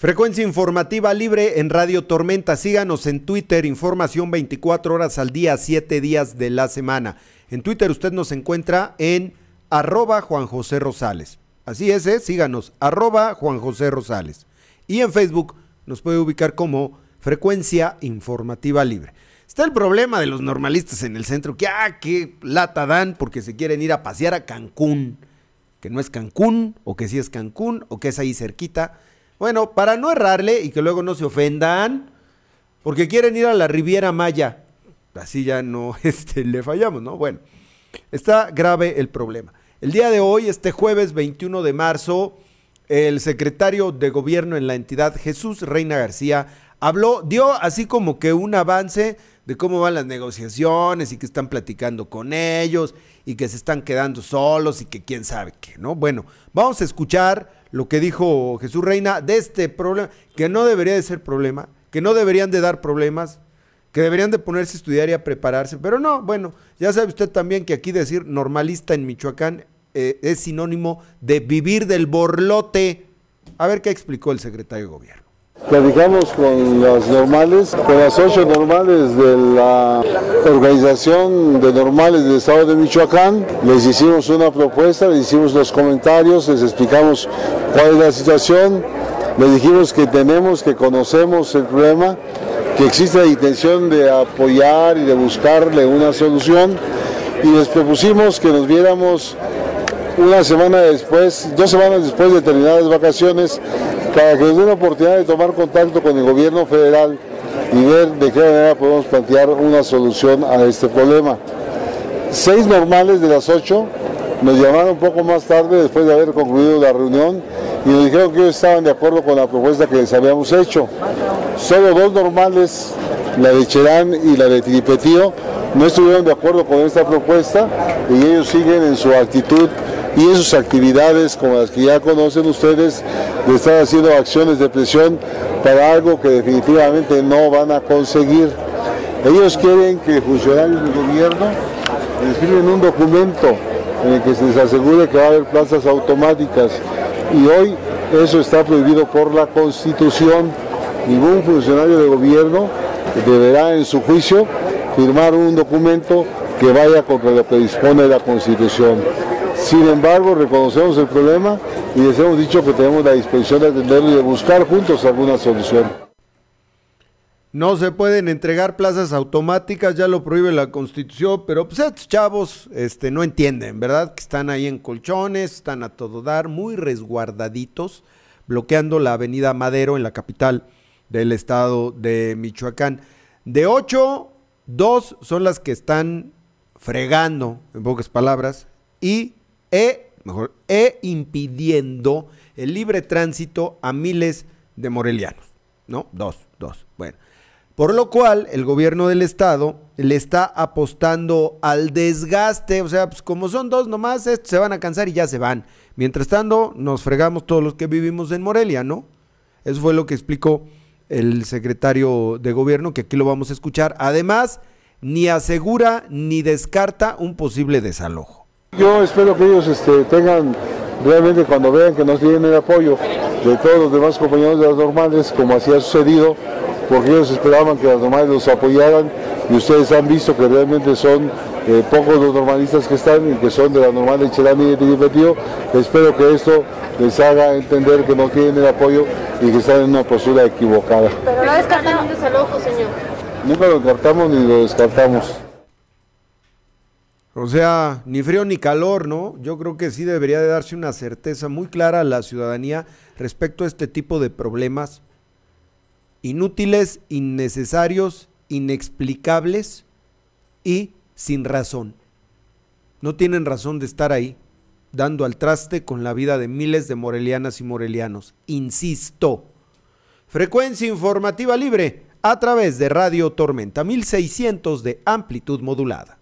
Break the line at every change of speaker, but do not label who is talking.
Frecuencia informativa libre en Radio Tormenta. Síganos en Twitter, información 24 horas al día, 7 días de la semana. En Twitter usted nos encuentra en arroba Juan José Rosales. Así es, ¿eh? síganos, arroba Juan José Rosales. Y en Facebook nos puede ubicar como Frecuencia Informativa Libre. Está el problema de los normalistas en el centro, que ah, qué lata dan porque se quieren ir a pasear a Cancún, que no es Cancún, o que sí es Cancún, o que es ahí cerquita bueno, para no errarle y que luego no se ofendan, porque quieren ir a la Riviera Maya. Así ya no este, le fallamos, ¿no? Bueno, está grave el problema. El día de hoy, este jueves 21 de marzo, el secretario de gobierno en la entidad, Jesús Reina García, habló, dio así como que un avance de cómo van las negociaciones y que están platicando con ellos y que se están quedando solos y que quién sabe qué, ¿no? Bueno, vamos a escuchar lo que dijo Jesús Reina de este problema, que no debería de ser problema, que no deberían de dar problemas, que deberían de ponerse a estudiar y a prepararse, pero no, bueno, ya sabe usted también que aquí decir normalista en Michoacán eh, es sinónimo de vivir del borlote. A ver qué explicó el secretario de gobierno.
Platicamos con las normales, con las ocho normales de la Organización de Normales del Estado de Michoacán. Les hicimos una propuesta, les hicimos los comentarios, les explicamos cuál es la situación. Les dijimos que tenemos, que conocemos el problema, que existe la intención de apoyar y de buscarle una solución. Y les propusimos que nos viéramos una semana después, dos semanas después de terminadas vacaciones, para que nos dé la oportunidad de tomar contacto con el gobierno federal y ver de qué manera podemos plantear una solución a este problema. Seis normales de las ocho nos llamaron un poco más tarde después de haber concluido la reunión y nos dijeron que ellos estaban de acuerdo con la propuesta que les habíamos hecho. Solo dos normales, la de Cherán y la de Tiripetío, no estuvieron de acuerdo con esta propuesta y ellos siguen en su actitud y en sus actividades, como las que ya conocen ustedes, de estar haciendo acciones de presión para algo que definitivamente no van a conseguir. Ellos quieren que funcionarios del gobierno escriben un documento en el que se les asegure que va a haber plazas automáticas y hoy eso está prohibido por la Constitución. Ningún funcionario de gobierno deberá en su juicio firmar un documento que vaya contra lo que dispone la Constitución. Sin embargo, reconocemos el problema y les hemos dicho que tenemos la disposición de atenderlo y de buscar juntos alguna solución.
No se pueden entregar plazas automáticas, ya lo prohíbe la Constitución, pero pues estos chavos este, no entienden, ¿verdad? Que están ahí en colchones, están a todo dar, muy resguardaditos, bloqueando la avenida Madero en la capital del estado de Michoacán. De ocho, dos son las que están fregando, en pocas palabras, y e, mejor, e impidiendo el libre tránsito a miles de morelianos. ¿No? Dos, dos. Bueno. Por lo cual, el gobierno del estado le está apostando al desgaste. O sea, pues como son dos nomás, se van a cansar y ya se van. Mientras tanto, nos fregamos todos los que vivimos en Morelia, ¿no? Eso fue lo que explicó el secretario de gobierno, que aquí lo vamos a escuchar. Además, ni asegura ni descarta un posible desalojo.
Yo espero que ellos este, tengan realmente cuando vean que nos tienen el apoyo de todos los demás compañeros de las normales, como así ha sucedido, porque ellos esperaban que las normales los apoyaran y ustedes han visto que realmente son eh, pocos los normalistas que están y que son de la normal de Chelani y de Espero que esto les haga entender que no tienen el apoyo y que están en una postura equivocada.
Pero no descartan un desalojo, señor.
Nunca lo descartamos ni lo descartamos.
O sea, ni frío ni calor, ¿no? Yo creo que sí debería de darse una certeza muy clara a la ciudadanía respecto a este tipo de problemas inútiles, innecesarios, inexplicables y sin razón. No tienen razón de estar ahí, dando al traste con la vida de miles de morelianas y morelianos. Insisto. Frecuencia informativa libre a través de Radio Tormenta 1600 de amplitud modulada.